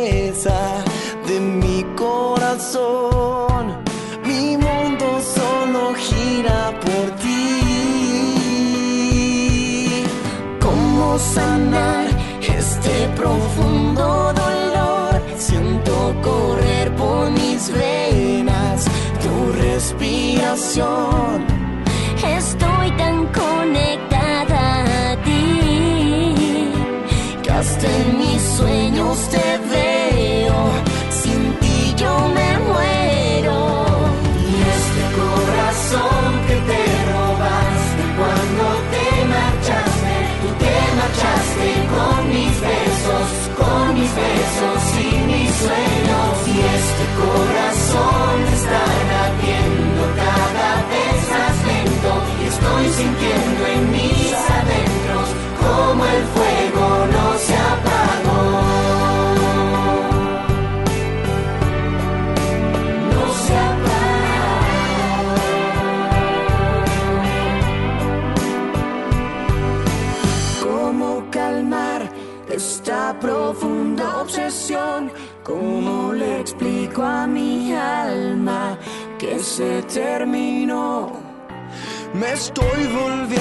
de mi corazón. Mi mundo solo gira por ti. ¿Cómo sanar este profundo dolor? Siento correr por mis venas tu respiración. Estoy tan conectada a ti que hasta en mis sueños te esta profunda obsesión? ¿Cómo le explico a mi alma que se terminó? Me estoy volviendo